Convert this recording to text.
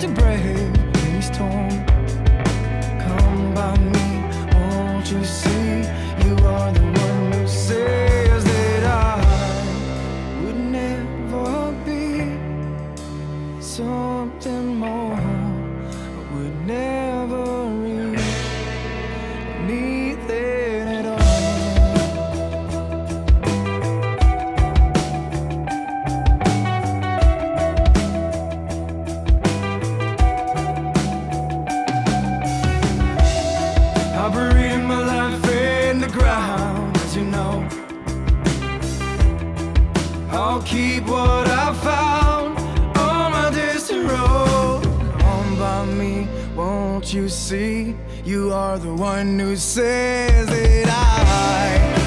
to brave any storm. Come by me, won't you see? You are the one who says that I would never be something more. I would never reach anything. I'll keep what I found on my distant road. Come by me, won't you see? You are the one who says that I.